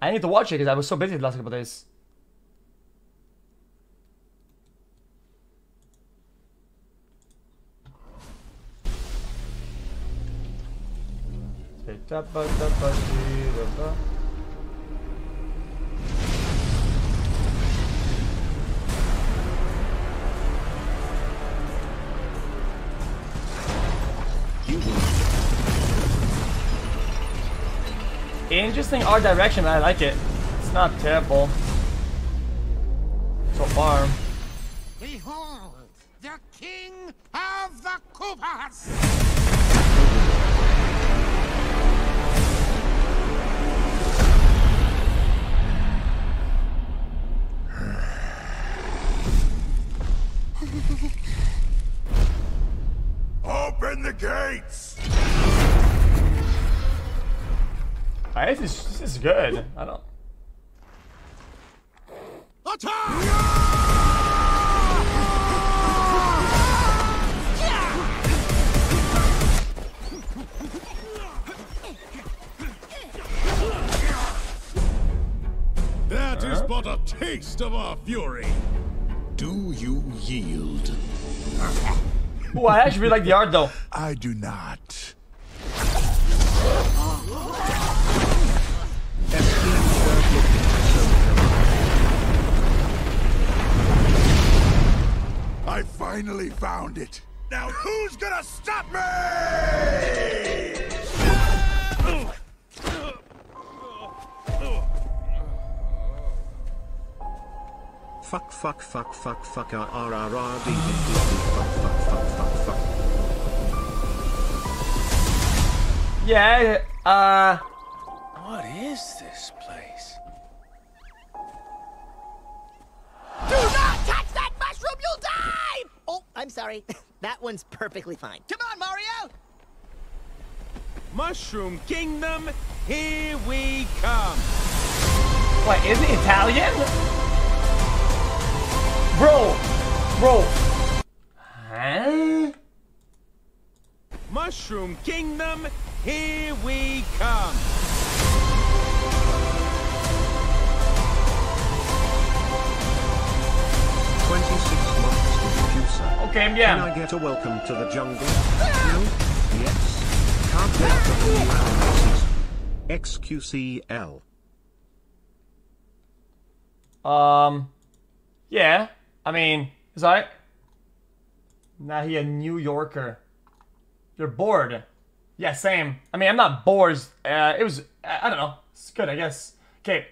I need to watch it because I was so busy the last couple days. Interesting art direction, I like it. It's not terrible. So far. Behold, the king of the Koopas! Open the gates! I, this, is, this is good. I don't. Attack! That is but a taste of our fury. Do you yield? Ooh, I actually really like the art though. I do not. I finally found it. Now who's gonna stop me? Fuck fuck fuck fuck fuck r r r r d d d d fuck fuck fuck fuck fuck. Yeah, uh. What is this place? Sorry. that one's perfectly fine. Come on, Mario! Mushroom Kingdom, here we come. What, is it Italian? Bro! Bro! Huh? Mushroom Kingdom, here we come. Producer. Okay, Can. I get a welcome to the jungle? No? Yes. Can't wait for the new. XQCL. Um, yeah. I mean, it's alright. Now he a New Yorker. You're bored. Yeah, same. I mean, I'm not bored. Uh, it was, I I don't know. It's good, I guess. Okay,